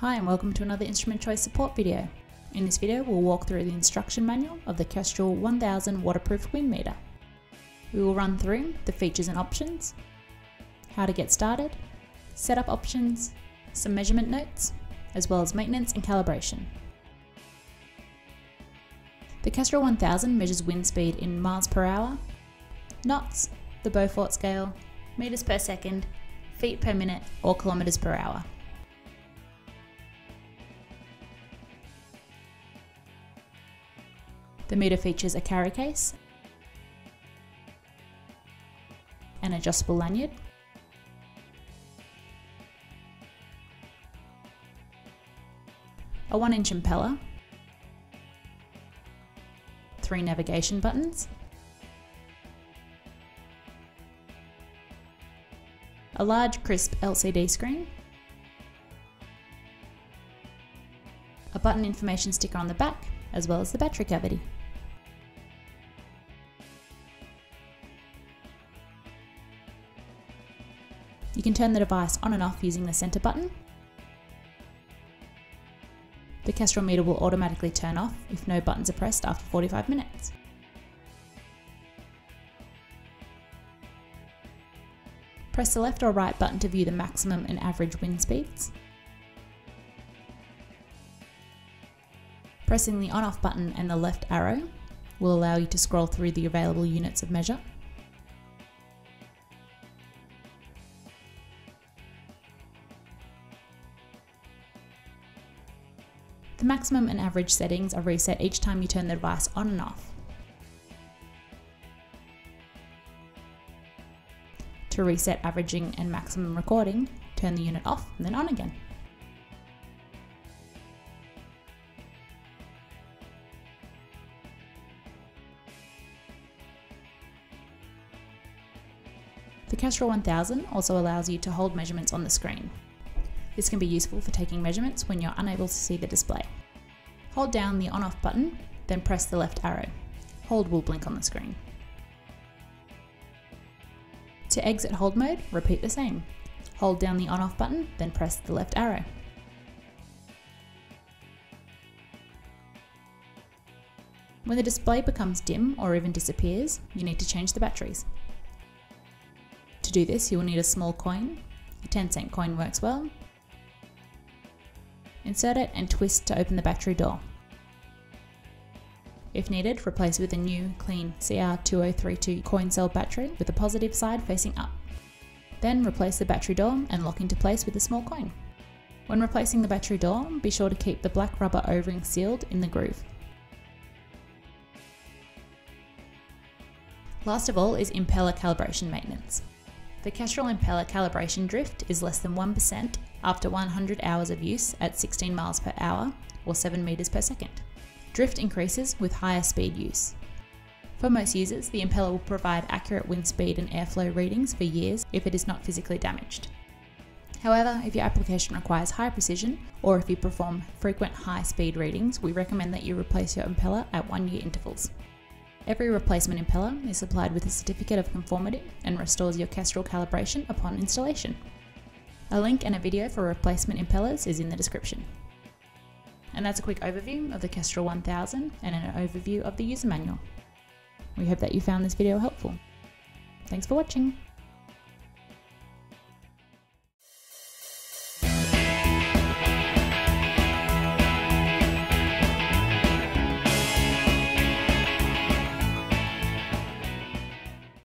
and welcome to another Instrument Choice support video. In this video we'll walk through the instruction manual of the Kestrel 1000 waterproof wind meter. We will run through the features and options, how to get started, setup options, some measurement notes, as well as maintenance and calibration. The Kestrel 1000 measures wind speed in miles per hour, knots, the Beaufort scale, meters per second, feet per minute, or kilometers per hour. The meter features a carry case, an adjustable lanyard, a 1 inch impeller, three navigation buttons, a large crisp LCD screen, a button information sticker on the back, as well as the battery cavity. You can turn the device on and off using the center button. The Kestrel meter will automatically turn off if no buttons are pressed after 45 minutes. Press the left or right button to view the maximum and average wind speeds. Pressing the on-off button and the left arrow will allow you to scroll through the available units of measure. The maximum and average settings are reset each time you turn the device on and off. To reset averaging and maximum recording, turn the unit off and then on again. The Kestrel 1000 also allows you to hold measurements on the screen. This can be useful for taking measurements when you're unable to see the display. Hold down the on-off button, then press the left arrow. Hold will blink on the screen. To exit hold mode, repeat the same. Hold down the on-off button, then press the left arrow. When the display becomes dim or even disappears, you need to change the batteries. To do this, you will need a small coin. A 10 cent coin works well, Insert it and twist to open the battery door. If needed, replace with a new, clean CR2032 coin cell battery with the positive side facing up. Then replace the battery door and lock into place with a small coin. When replacing the battery door, be sure to keep the black rubber O-ring sealed in the groove. Last of all is impeller calibration maintenance. The Kestrel impeller calibration drift is less than 1% after 100 hours of use at 16 miles per hour or 7 meters per second. Drift increases with higher speed use. For most users, the impeller will provide accurate wind speed and airflow readings for years if it is not physically damaged. However, if your application requires high precision or if you perform frequent high speed readings, we recommend that you replace your impeller at one year intervals. Every replacement impeller is supplied with a certificate of conformity and restores your Kestrel calibration upon installation. A link and a video for replacement impellers is in the description. And that's a quick overview of the Kestrel 1000 and an overview of the user manual. We hope that you found this video helpful. Thanks for watching.